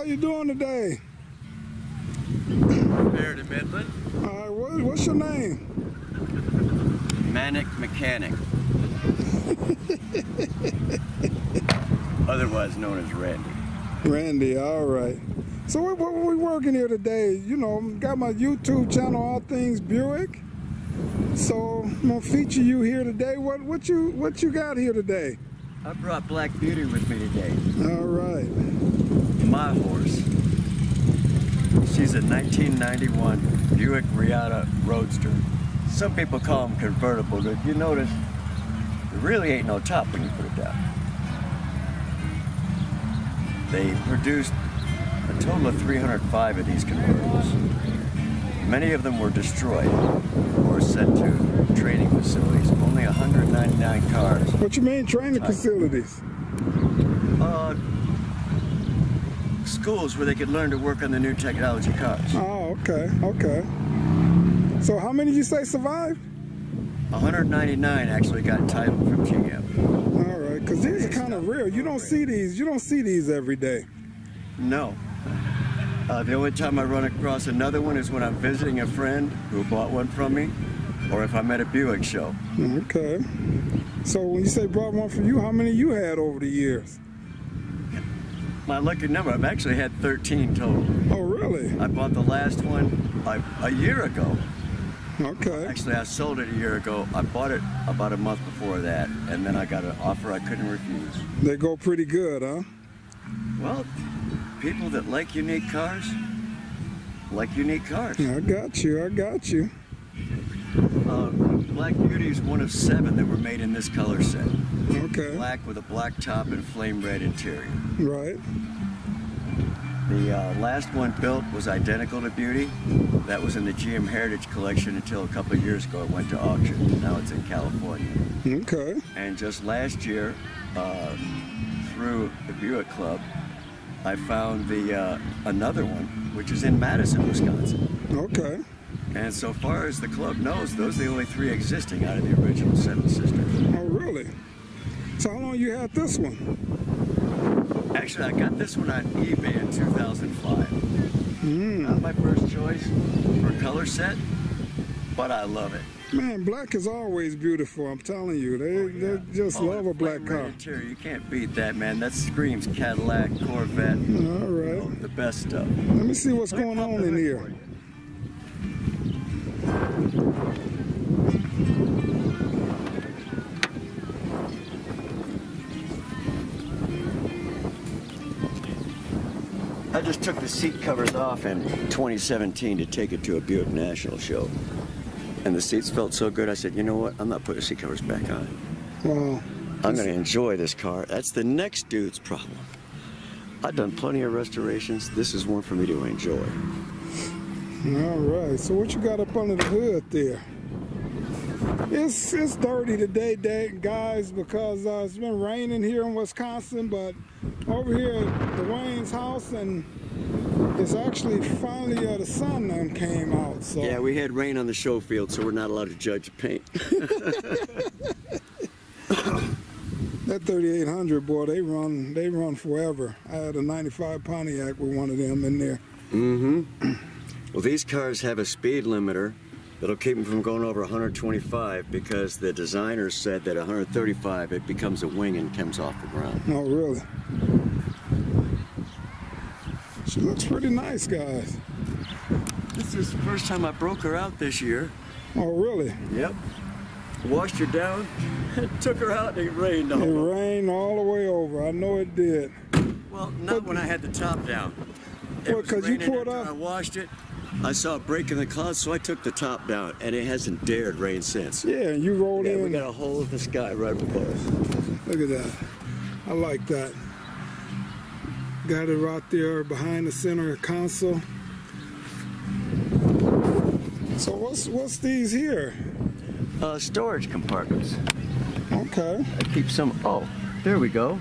how you doing today? Fair to Midland. All right, what, what's your name? Manic Mechanic. Otherwise known as Randy. Randy, all right. So what, what we working here today? You know, got my YouTube channel, All Things Buick. So I'm gonna feature you here today. What what you what you got here today? I brought Black Beauty with me today. All right. My horse. She's a 1991 Buick Reatta Roadster. Some people call them convertible, but you notice there really ain't no top when you put it down. They produced a total of 305 of these convertibles. Many of them were destroyed or sent to training facilities. Only 199 cars. What you mean training facilities? Uh, schools where they could learn to work on the new technology cars. Oh, okay, okay. So how many you say survived? 199 actually got title from GM. All right, because these are kind of rare. You don't see these. You don't see these every day. No. Uh, the only time I run across another one is when I'm visiting a friend who bought one from me, or if I'm at a Buick show. Okay. So when you say brought one for you, how many you had over the years? My lucky number, I've actually had 13 total. Oh, really? I bought the last one a, a year ago. Okay. Actually, I sold it a year ago. I bought it about a month before that, and then I got an offer I couldn't refuse. They go pretty good, huh? Well, people that like unique cars like unique cars. I got you. I got you. Uh, Black Beauty is one of seven that were made in this color set. Okay. Black with a black top and flame red interior. Right. The uh, last one built was identical to Beauty. That was in the GM Heritage Collection until a couple of years ago it went to auction. Now it's in California. Okay. And just last year, uh, through the Buick Club, I found the uh, another one, which is in Madison, Wisconsin. Okay. And so far as the club knows, those are the only three existing out of the original Seven Sisters. Oh, really? So how long you had this one? Actually, I got this one on eBay in 2005. Mm. Not my first choice for color set, but I love it. Man, black is always beautiful. I'm telling you, they Oh, yeah. they just Oh, love a black car. Interior, you can't beat that, man. That screams Cadillac, Corvette, All right. the best stuff. Let me see what's Let going on in here. Took the seat covers off in 2017 to take it to a Buick National show. And the seats felt so good, I said, you know what? I'm not putting the seat covers back on. Wow. I'm going to enjoy this car. That's the next dude's problem. I've done plenty of restorations. This is one for me to enjoy. All right. So what you got up under the hood there? It's it's dirty today, day, guys, because uh, it's been raining here in Wisconsin. But over here at Dwayne's house, and it's actually finally uh, the sun came out. So Yeah, we had rain on the show field, so we're not allowed to judge the paint. that 3800 boy, they run they run forever. I had a 95 Pontiac with one of them in there. mm-hmm. Well, these cars have a speed limiter that'll keep them from going over 125 because the designers said that 135 it becomes a wing and comes off the ground. Oh, really? She looks pretty nice, guys. This is the first time I broke her out this year. Oh, really? Yep. Washed her down, took her out, and it rained all It over. rained all the way over. I know it did. Well, not when I had the top down. It Well, was 'cause you pulled after up- I washed it. I saw a break in the clouds, so I took the top down, and it hasn't dared rain since. Yeah, and you rolled Yeah, in. we got a hole in the sky right above us. Look at that. I like that. Got it right there behind the center console. So what's what's these here? Uh, storage compartments. Okay. I keep some. Oh, there we go.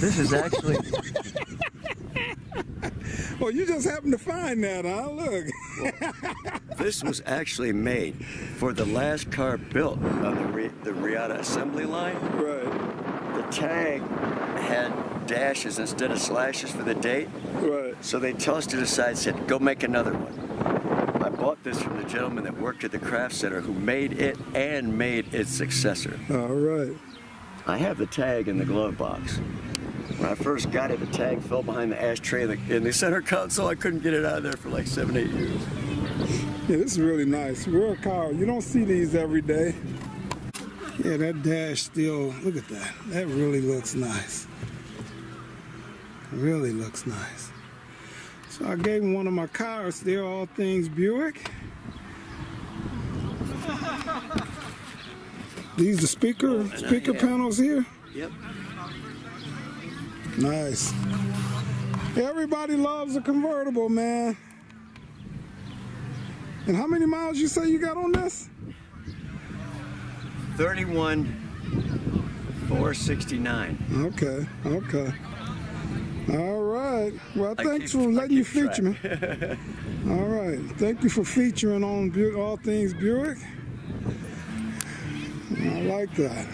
This is actually. Well, you just happened to find that, huh? Look. this was actually made for the last car built on the the Reatta assembly line. right. The tag had dashes instead of slashes for the date. Right. So they tossed it aside, and said, go make another one. I bought this from the gentleman that worked at the craft center who made it and made its successor. All right. I have the tag in the glove box. When I first got it, the tag fell behind the ashtray in the, in the center console. I couldn't get it out of there for like seven, eight years. Yeah, this is really nice. Real car. You don't see these every day. Yeah, that dash still, look at that. That really looks nice. Really looks nice. So I gave him one of my cars there, all things Buick. These the speaker speaker panels here. Yep. Nice. Everybody loves a convertible, man. And how many miles you say you got on this? 31, 469. Okay, okay. All right. Well, I thanks keep- for letting you feature me. All right. Thank you for featuring on Bu- All Things Buick. I like that.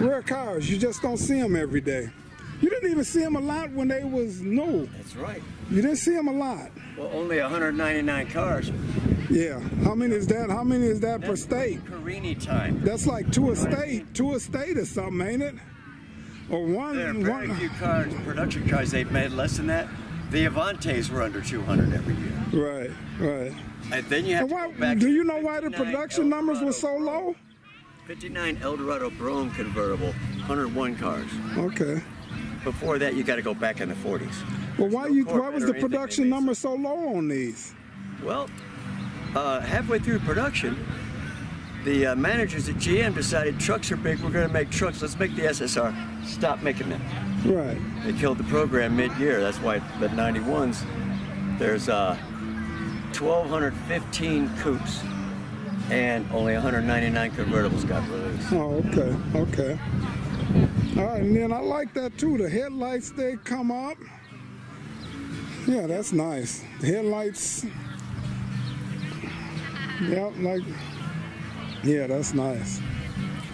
Rare cars. You just don't see them every day. You didn't even see them a lot when they was new. That's right. You didn't see them a lot. Well, only 199 cars. Yeah. How many is that? How many is that per That's state? Carini time. That's like two a state, two a state or something, ain't it? Or one, There are very one. few cars, production cars, they've made less than that. The Avantes were under 200 every year. Right, right. And then you have why, go back do you know why the 59 production numbers were so low? 59 Eldorado Brougham convertible, 101 cars. Okay. Before that, you got to go back in the 40s. Well, why no you? Why was the production number so low on these? Well, uh, halfway through production, the uh, managers at GM decided trucks are big, we're going to make trucks, let's make the SSR. Stop making them. Right. They killed the program mid-year. That's why the 91s, there's uh, 1,215 coupes and only 199 convertibles got released. Oh, okay, okay. All right, and then I like that too. The headlights they come up. Yeah, that's nice. The headlights. Yep, like. Yeah, that's nice.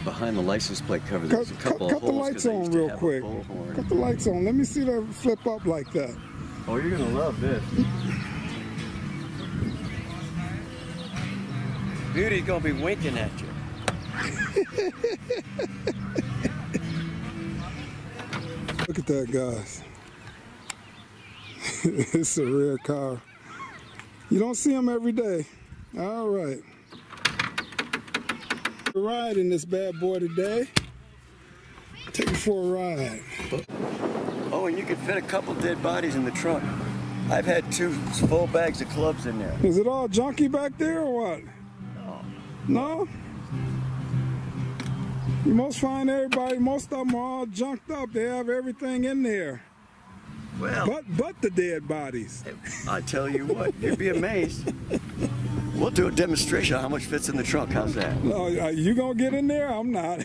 Behind the license plate cover, Cut, there's a cut, couple cut of the lights on real quick. bullhorn. Cut the lights on. Let me see that flip up like that. Oh, you're gonna love this. Beauty's gonna be winking at you. Look at that, guys. it's a rare car. You don't see them every day. All right. We're riding this bad boy today. Take it for a ride. Oh, and you can fit a couple dead bodies in the trunk. I've had two full bags of clubs in there. Is it all junky back there or what? No. No? You most find everybody, most of them are all junked up. They have everything in there. Well, But but the dead bodies. I tell you what, you'd be amazed. We'll do a demonstration of how much fits in the trunk. How's that? Oh, uh, are you gonna get in there? I'm not.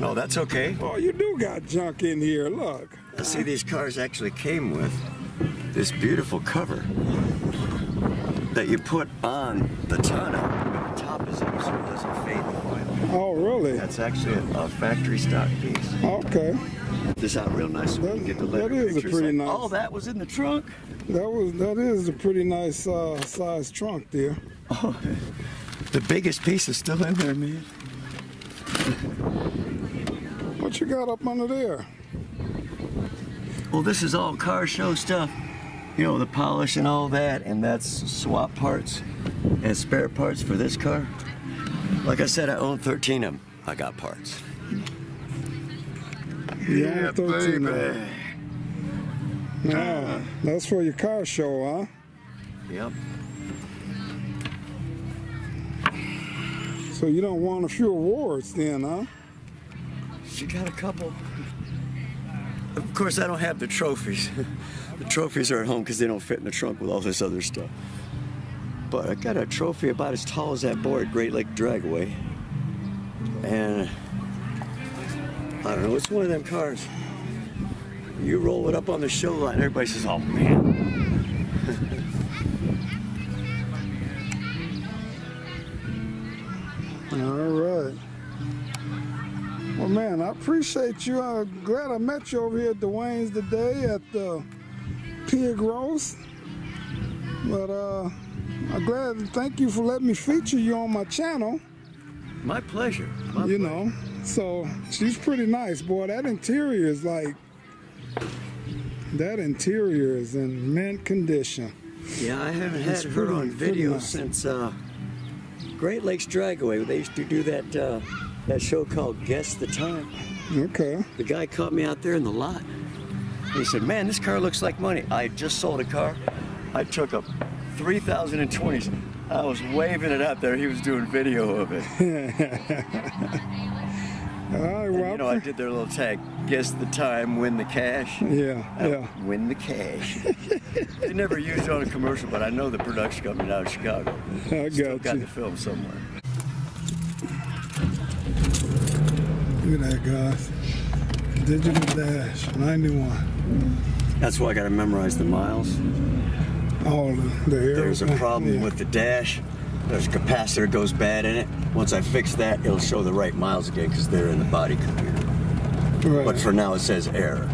No, that's okay. Oh, you do got junk in here. Look. I See, these cars actually came with this beautiful cover that you put on the tonneau. The top is in so it doesn't vinyl. Oh, really? That's actually a, a factory stock piece. Okay. This out real nice so we can get the that letter is a pretty nice- All that was in the trunk. That was that is a pretty nice uh, size trunk there. Oh, the biggest piece is still in there, man. What you got up under there? Well, this is all car show stuff. You know, the polish and all that, and that's swap parts and spare parts for this car. Like I said, I own 13 of them. I got parts. Yeah, 13 now. Yeah, that's for your car show, huh? Yep. So you don't want a few awards then, huh? She got a couple. Of course, I don't have the trophies. the trophies are at home because they don't fit in the trunk with all this other stuff. But I got a trophy about as tall as that board, Great Lake Dragway. And I don't know, it's one of them cars. You roll it up on the show line, everybody says, oh man. All right. Well, man, I appreciate you. I'm glad I met you over here at Dwayne's today at the pig roast. But uh, I'm glad. Thank you for letting me feature you on my channel. My pleasure. My you pleasure. know, so she's pretty nice, boy. That interior is like that interior is in mint condition. Yeah, I haven't had It's her pretty- on pretty video nice. since uh, Great Lakes Dragaway. They used to do that uh, that show called Guess the Time. Okay. The guy caught me out there in the lot. He said, "Man, this car looks like money." I just sold a car. I took a 3020s. I was waving it out there. He was doing video of it. Right. And, you know, I did their little tag. Guess the time, win the cash. yeah, I yeah. Win the cash. they never used it on a commercial, but I know the production company out of Chicago. I Still got got you. the film somewhere. Look at that, guys. Digital Dash 91. That's why I got to memorize the miles. All the, the air. There's a problem yeah. with the dash. There's a capacitor goes bad in it. Once I fix that, it'll show the right miles again because they're in the body computer. Right. But for now, it says error.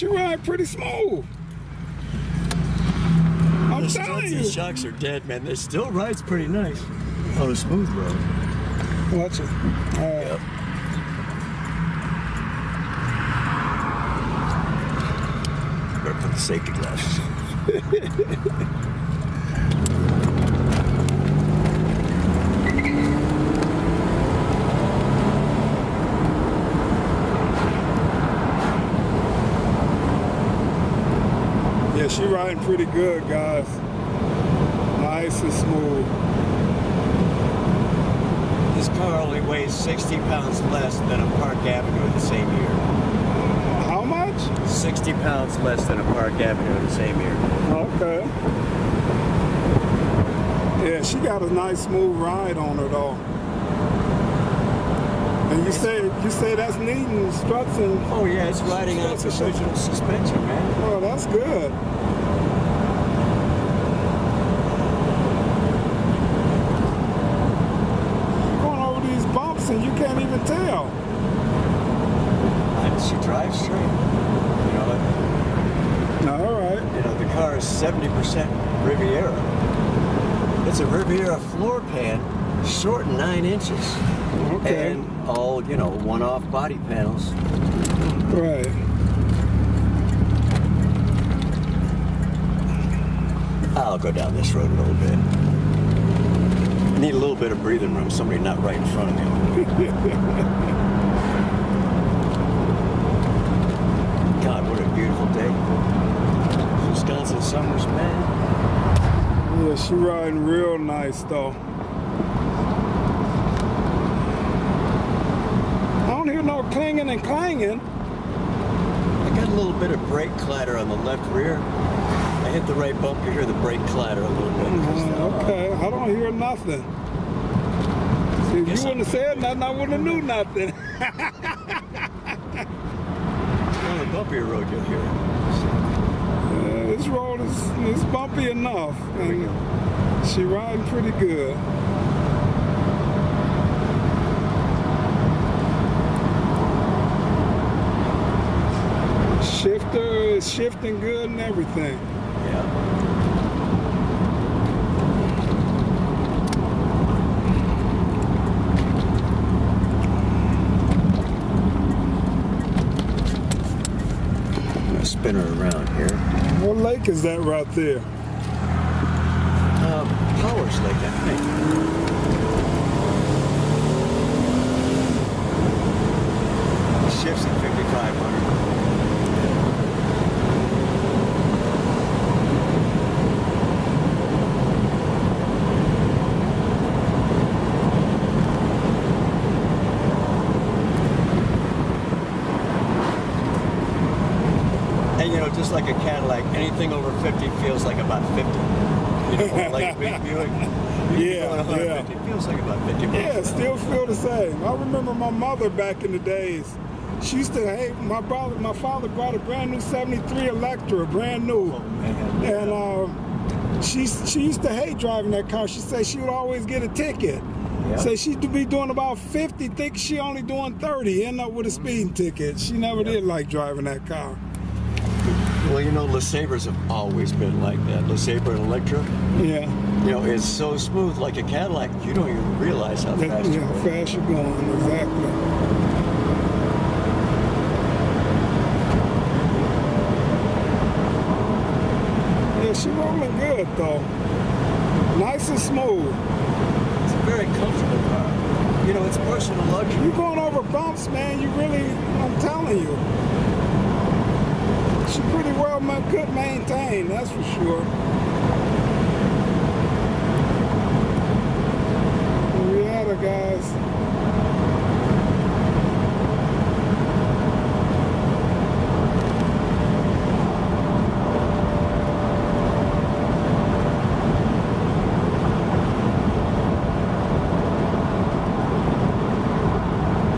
She ride pretty smooth. I'm The telling you. and shocks are dead, man. They still rides pretty nice oh, on a smooth road. Watch it. Right. Yep. Better put the safety glasses on. Yeah, she riding pretty good, guys. Nice and smooth. This car only weighs 60 pounds less than a Park Avenue the same year. How much? 60 pounds less than a Park Avenue the same year. Okay. Yeah, she got a nice smooth ride on her though. And you say you say that's neat and struts and Oh yeah, it's riding on its original suspension, man. oh that's good. You're going over these bumps and you can't even tell. And she drives straight. You know, All right. you know the car is 70% Riviera. It's a Riviera floor pan, short nine inches, Okay. and all you know one-off body panels. Right. I'll go down this road a little bit. Need a little bit of breathing room. Somebody not right in front of me. God, what a beautiful day. Wisconsin summers, man. Yeah, she riding real nice though. I don't hear no clinging and clanging. I got a little bit of brake clatter on the left rear. I hit the right bump, you hear the brake clatter a little bit. uh, okay, I don't hear nothing. See, if you wouldn't have said nothing, I wouldn't have knew nothing. On the bumpier road, you'll hear it. This road is, is bumpy enough, and she riding pretty good. Shifter is shifting good and everything. Yeah. Spin her around lake is that right there? Uh, Powers Lake, I think. Shifts at 5,500. just like a Cadillac. Anything over 50 feels like about 50. You know, like Buick. Yeah, Going 150 yeah. feels like about 50 bucks. Yeah, still feel the same. I remember my mother back in the days. She used to hate my brother. My father brought a brand new '73 Electra, brand new, man. and uh, she she used to hate driving that car. She said she would always get a ticket. Yeah. Say she'd be doing about 50, think she only doing 30, end up with a speeding ticket. She never did like driving that car. Well, you know, LeSabres have always been like that. LeSabre and Electra, Yeah, you know, it's so smooth like a Cadillac. You don't even realize how that, fast yeah, you're going. fast you're going, exactly. Yeah, she rolling good though. Nice and smooth. It's a very comfortable car. You know, it's personal luxury. You're going over bumps, man, you really, I'm telling you. She pretty well good maintained, that's for sure. Reatta guys.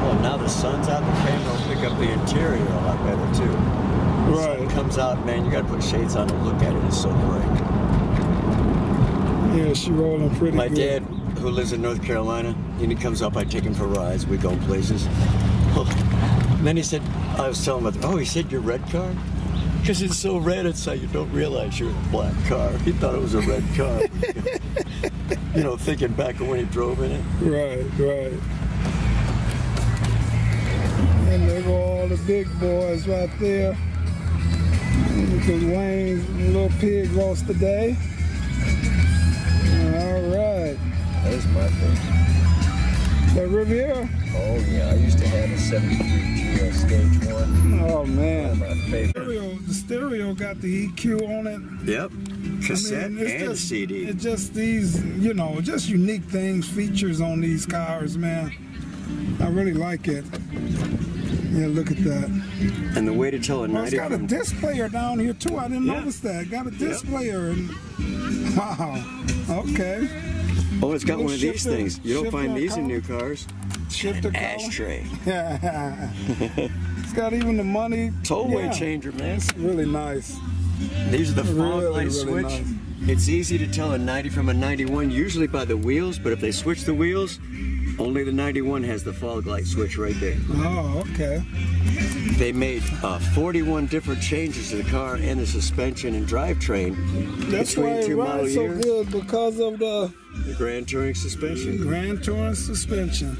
Well, now the sun's out, the camera will pick up the interior a lot better too. Right. Sun comes out, man, you gotta put shades on to look at it. It's so bright. Yeah, she rolling pretty My good. dad, who lives in North Carolina, and he comes up, I take him for rides, we go places. Then he said, I was telling him, oh, he said your red car? Because it's so red inside, you don't realize you're in a black car. He thought it was a red car. you know, thinking back of when he drove in it. Right, right. And there go all the big boys right there. Because Wayne's little pig roast today. All right. That is my favorite. That Riviera? Oh yeah, I used to have a '73 GS Stage One. Oh One of man. my favorite. Stereo, the stereo got the EQ on it. Yep. Cassette I mean, it's and just, CD. It's just these, you know, just unique things, features on these cars, man. I really like it. Yeah, look at that. And the way to tell a Oh, it's 90 got a from disc player down here too. I didn't Yeah. notice that. Got a disc player. And, wow. Okay. Oh, it's got one of these shifter- things. You don't find these in new cars. Shifter column. Ashtray. it's got even the money. Tollway yeah. changer, man. It's really nice. These are the fog Really, light really switch. nice. It's easy to tell a 90 from a 91, usually by the wheels, but if they switch the wheels, only the 91 has the fog light switch right there. Oh, okay. They made uh, 41 different changes to the car and the suspension and drivetrain That's between why it rides so years. good because of the The Grand Touring suspension. Grand Touring suspension.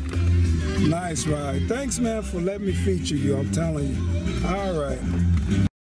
Nice ride. Thanks, man, for letting me feature you. I'm telling you. All right.